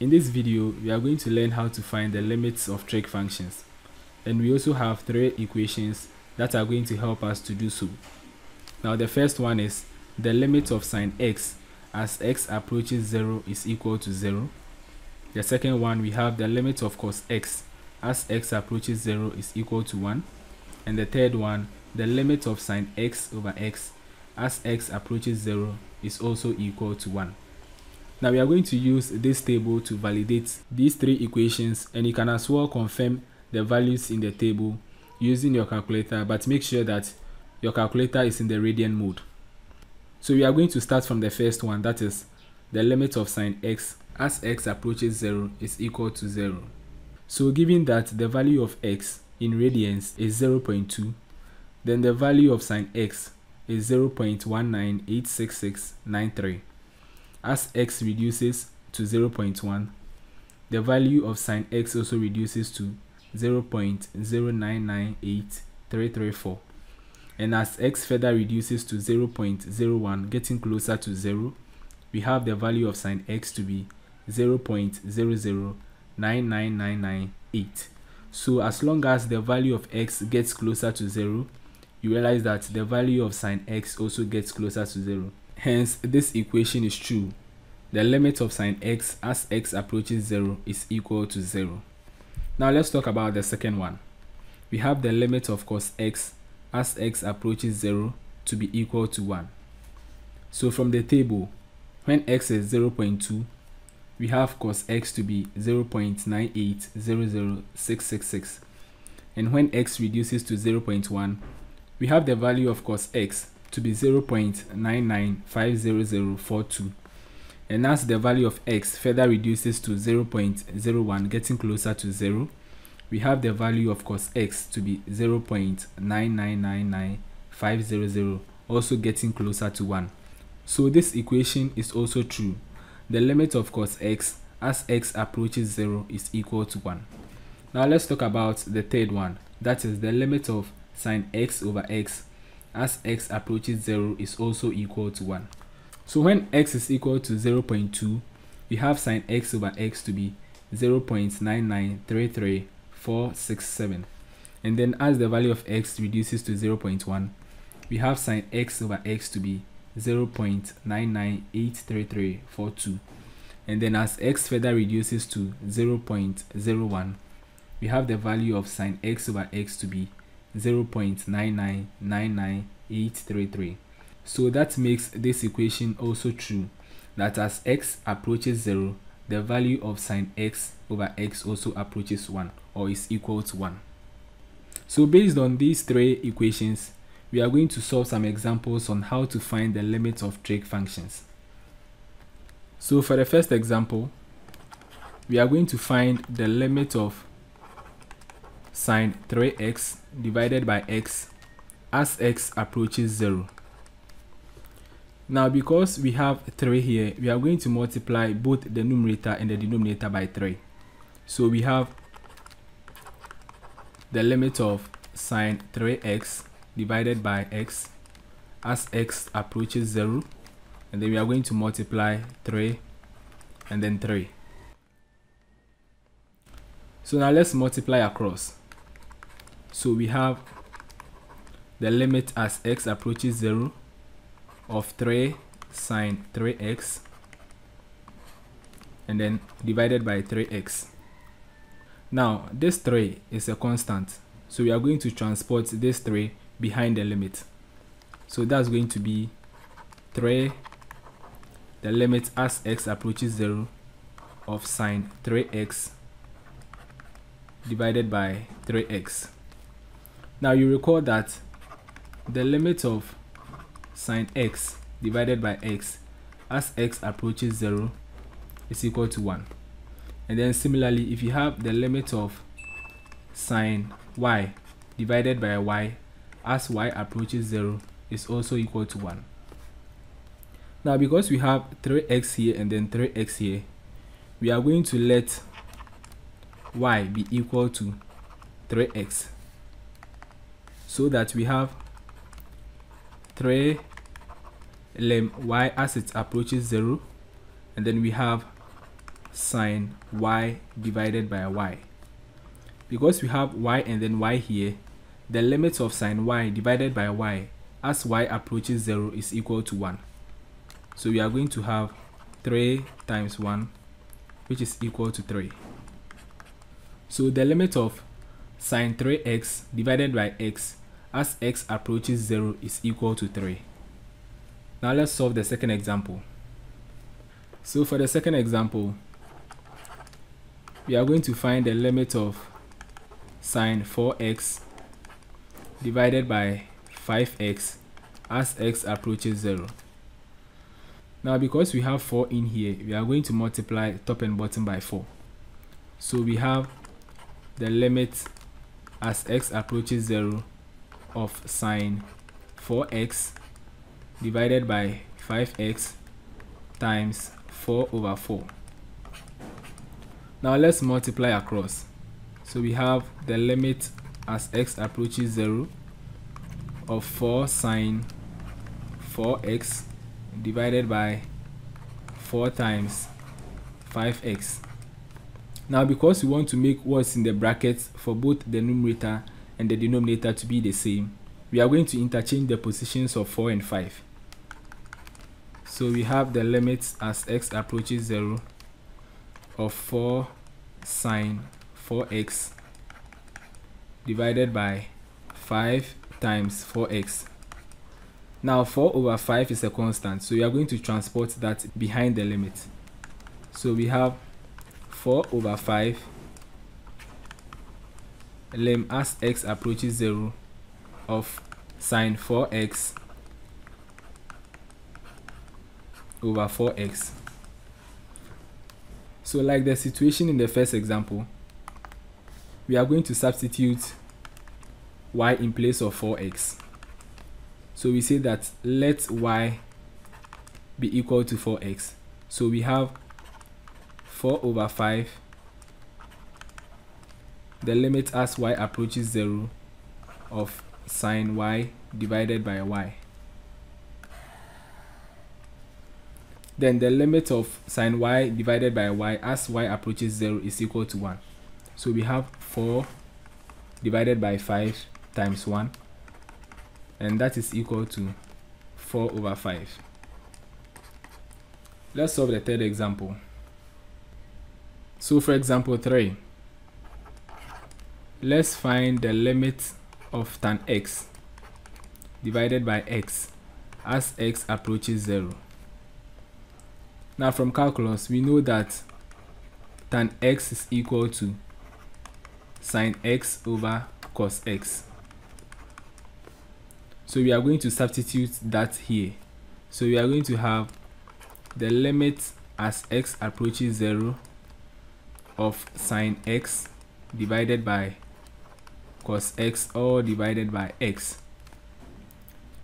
In this video, we are going to learn how to find the limits of trig functions. And we also have three equations that are going to help us to do so. Now the first one is the limit of sine x as x approaches 0 is equal to 0. The second one, we have the limit of cos x as x approaches 0 is equal to 1. And the third one, the limit of sine x over x as x approaches 0 is also equal to 1. Now we are going to use this table to validate these three equations and you can as well confirm the values in the table using your calculator but make sure that your calculator is in the radian mode. So we are going to start from the first one that is the limit of sine x as x approaches 0 is equal to 0. So given that the value of x in radians is 0.2 then the value of sine x is 0.1986693 as x reduces to 0.1, the value of sine x also reduces to 0.0998334. And as x further reduces to 0.01, getting closer to 0, we have the value of sine x to be 0.0099998. So as long as the value of x gets closer to 0, you realize that the value of sine x also gets closer to 0. Hence, this equation is true. The limit of sine x as x approaches 0 is equal to 0. Now let's talk about the second one. We have the limit of cos x as x approaches 0 to be equal to 1. So from the table, when x is 0.2, we have cos x to be 0.9800666. And when x reduces to 0.1, we have the value of cos x to be 0.9950042 and as the value of x further reduces to 0.01 getting closer to 0 we have the value of cos x to be 0.9999500 also getting closer to 1 so this equation is also true. The limit of cos x as x approaches 0 is equal to 1 now let's talk about the third one that is the limit of sine x over x as x approaches 0 is also equal to 1. So when x is equal to 0.2, we have sine x over x to be 0.9933467. And then as the value of x reduces to 0.1, we have sine x over x to be 0.9983342. And then as x further reduces to 0.01, we have the value of sine x over x to be 0.9999833. So that makes this equation also true that as x approaches 0, the value of sine x over x also approaches 1 or is equal to 1. So based on these three equations, we are going to solve some examples on how to find the limits of trig functions. So for the first example, we are going to find the limit of sine 3x divided by x as x approaches 0. Now because we have 3 here, we are going to multiply both the numerator and the denominator by 3. So we have the limit of sine 3x divided by x as x approaches 0 and then we are going to multiply 3 and then 3. So now let's multiply across. So we have the limit as x approaches 0 of 3 sine 3x and then divided by 3x. Now this 3 is a constant so we are going to transport this 3 behind the limit. So that's going to be 3 the limit as x approaches 0 of sine 3x divided by 3x. Now you recall that the limit of sine x divided by x as x approaches 0 is equal to 1. And then similarly, if you have the limit of sine y divided by y as y approaches 0 is also equal to 1. Now because we have 3x here and then 3x here, we are going to let y be equal to 3x so that we have 3 lim y as it approaches 0 and then we have sine y divided by y. Because we have y and then y here, the limit of sine y divided by y as y approaches 0 is equal to 1. So we are going to have 3 times 1 which is equal to 3. So the limit of sine 3x divided by x as x approaches 0 is equal to 3. Now let's solve the second example. So for the second example, we are going to find the limit of sine 4x divided by 5x as x approaches 0. Now because we have 4 in here, we are going to multiply top and bottom by 4. So we have the limit as x approaches 0 of sine 4x divided by 5x times 4 over 4. Now let's multiply across. So we have the limit as x approaches 0 of 4 sine 4x divided by 4 times 5x. Now because we want to make what's in the brackets for both the numerator and the denominator to be the same, we are going to interchange the positions of 4 and 5. So we have the limits as x approaches 0 of 4 sine 4x divided by 5 times 4x. Now 4 over 5 is a constant, so we are going to transport that behind the limit. So we have 4 over 5 lim as x approaches 0 of sine 4x over 4x. So like the situation in the first example, we are going to substitute y in place of 4x. So we say that let y be equal to 4x. So we have 4 over 5 the limit as y approaches 0 of sine y divided by y. Then the limit of sine y divided by y as y approaches 0 is equal to 1. So we have 4 divided by 5 times 1 and that is equal to 4 over 5. Let's solve the third example. So for example 3, let's find the limit of tan x divided by x as x approaches 0. Now from calculus, we know that tan x is equal to sine x over cos x. So we are going to substitute that here. So we are going to have the limit as x approaches 0 of sine x divided by cos x all divided by x.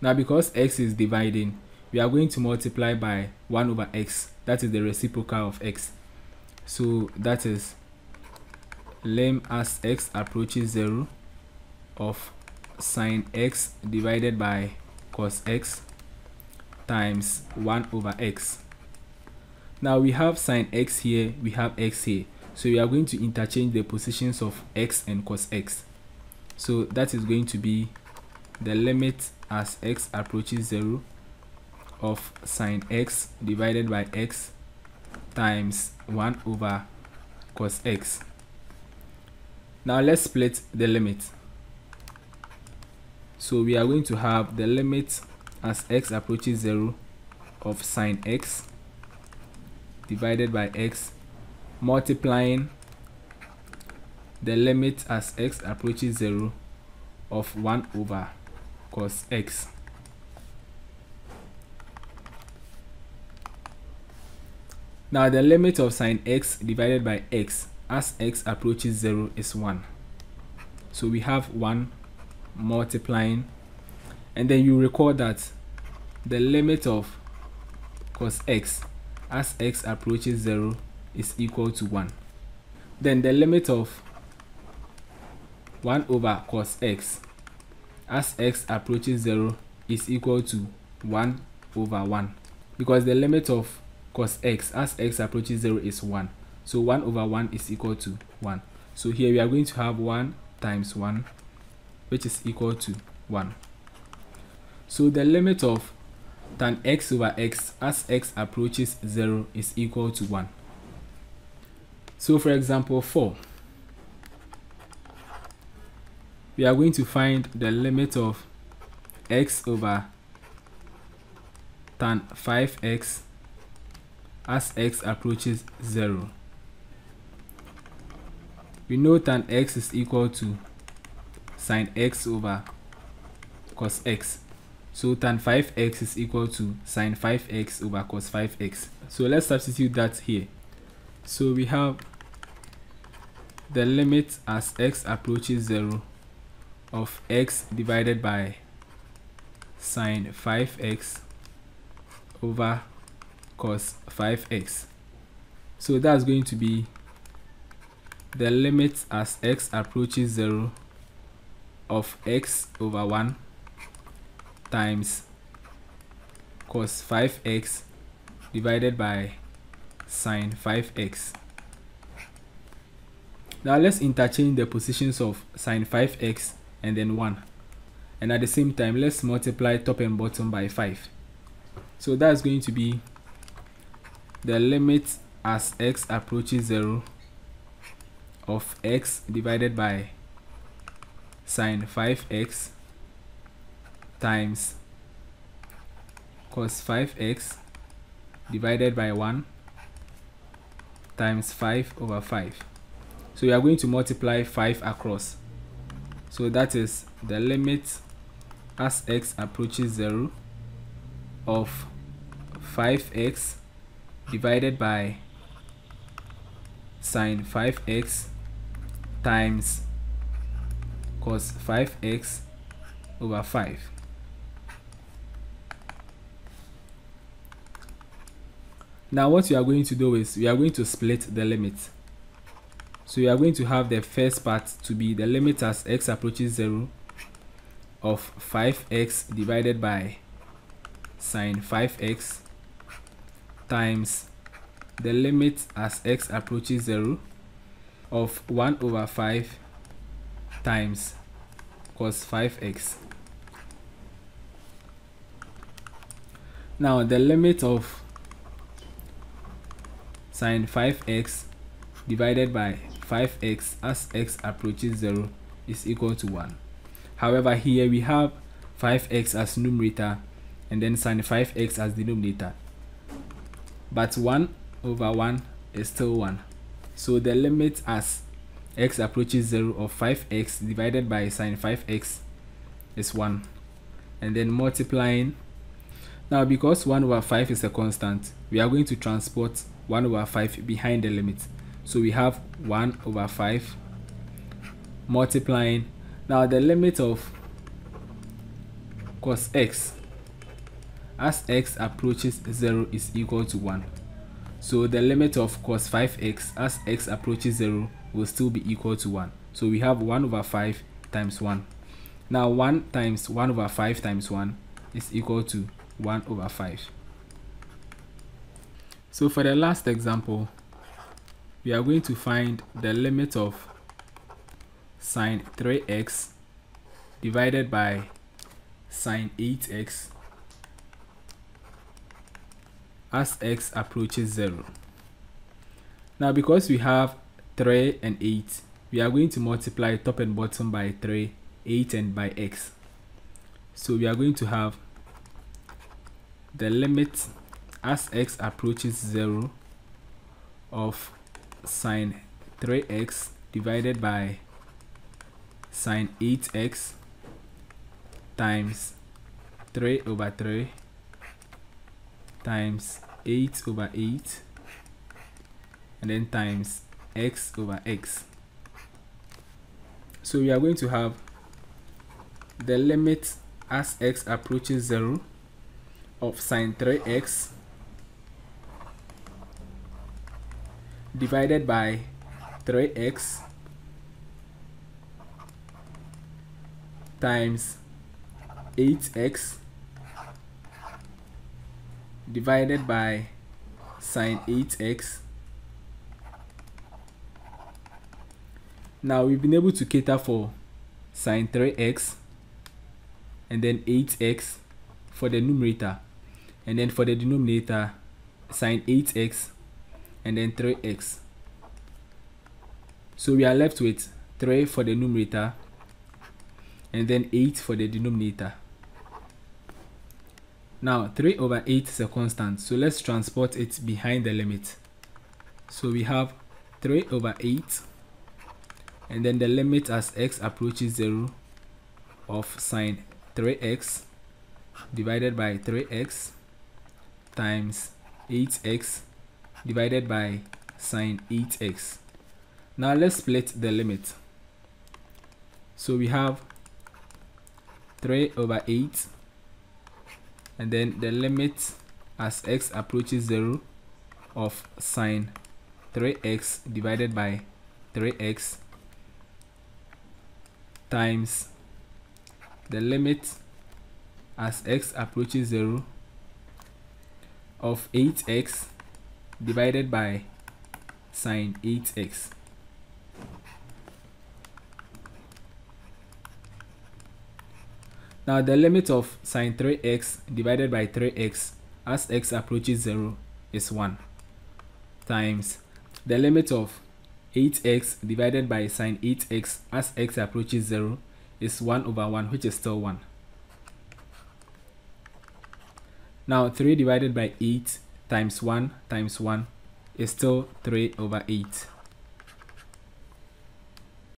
Now because x is dividing, we are going to multiply by 1 over x. That is the reciprocal of x. So that is lim as x approaches 0 of sine x divided by cos x times 1 over x. Now we have sine x here we have x here. So we are going to interchange the positions of x and cos x so that is going to be the limit as x approaches 0 of sine x divided by x times 1 over cos x. Now let's split the limit. So we are going to have the limit as x approaches 0 of sine x divided by x multiplying the limit as x approaches 0 of 1 over cos x. Now the limit of sine x divided by x as x approaches 0 is 1. So we have 1 multiplying and then you recall that the limit of cos x as x approaches 0 is equal to 1. Then the limit of 1 over cos x as x approaches 0 is equal to 1 over 1 because the limit of cos x as x approaches 0 is 1 So 1 over 1 is equal to 1. So here we are going to have 1 times 1 which is equal to 1. So the limit of tan x over x as x approaches 0 is equal to 1. So for example 4, we are going to find the limit of x over tan 5x as x approaches 0. We know tan x is equal to sine x over cos x. So tan 5x is equal to sine 5x over cos 5x. So let's substitute that here. So we have the limit as x approaches 0 of x divided by sine 5x over cos 5x. So that's going to be the limit as x approaches 0 of x over 1 times cos 5x divided by sine 5x. Now let's interchange the positions of sine 5x and then 1. And at the same time, let's multiply top and bottom by 5. So that's going to be the limit as x approaches 0 of x divided by sine 5x times cos 5x divided by 1 times 5 over 5. So we are going to multiply 5 across. So that is the limit as x approaches 0 of 5x divided by sine 5x times cos 5x over 5. Now what we are going to do is we are going to split the limit. So we are going to have the first part to be the limit as x approaches 0 of 5x divided by sine 5x times the limit as x approaches 0 of 1 over 5 times cos 5x. Now the limit of sine 5x divided by 5x as x approaches 0 is equal to 1. However, here we have 5x as numerator and then sine 5x as denominator. But 1 over 1 is still 1. So the limit as x approaches 0 of 5x divided by sine 5x is 1 and then multiplying now because 1 over 5 is a constant we are going to transport 1 over 5 behind the limit so we have 1 over 5 multiplying now the limit of cos x as x approaches 0 is equal to 1 so the limit of cos 5x as x approaches 0 will still be equal to 1. So we have 1 over 5 times 1. Now 1 times 1 over 5 times 1 is equal to 1 over 5. So for the last example, we are going to find the limit of sine 3x divided by sine 8x as x approaches 0. Now because we have 3 and 8 we are going to multiply top and bottom by 3 8 and by x so we are going to have the limit as x approaches 0 of sine 3x divided by sine 8x times 3 over 3 times 8 over 8 and then times x over x. So we are going to have the limit as x approaches 0 of sine 3x divided by 3x times 8x divided by sine 8x Now we've been able to cater for sine 3x and then 8x for the numerator. And then for the denominator sine 8x and then 3x. So we are left with 3 for the numerator and then 8 for the denominator. Now 3 over 8 is a constant, so let's transport it behind the limit. So we have 3 over 8 and then the limit as x approaches 0 of sine 3x divided by 3x times 8x divided by sine 8x. Now let's split the limit. So we have 3 over 8 and then the limit as x approaches 0 of sine 3x divided by 3x times the limit as x approaches 0 of 8x divided by sine 8x. Now the limit of sine 3x divided by 3x as x approaches 0 is 1 times the limit of 8x divided by sine 8x as x approaches 0 is 1 over 1 which is still 1. Now 3 divided by 8 times 1 times 1 is still 3 over 8.